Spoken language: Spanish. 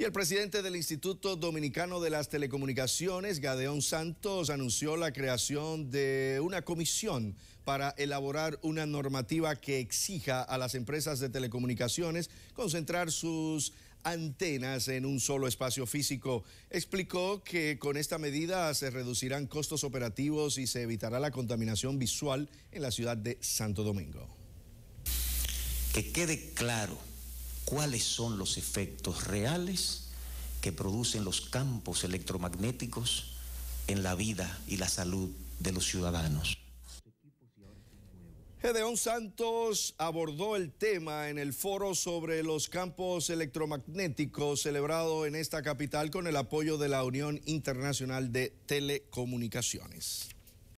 Y el presidente del Instituto Dominicano de las Telecomunicaciones, Gadeón Santos, anunció la creación de una comisión para elaborar una normativa que exija a las empresas de telecomunicaciones concentrar sus antenas en un solo espacio físico. Explicó que con esta medida se reducirán costos operativos y se evitará la contaminación visual en la ciudad de Santo Domingo. Que quede claro cuáles son los efectos reales que producen los campos electromagnéticos en la vida y la salud de los ciudadanos. Gedeón Santos abordó el tema en el foro sobre los campos electromagnéticos celebrado en esta capital con el apoyo de la Unión Internacional de Telecomunicaciones.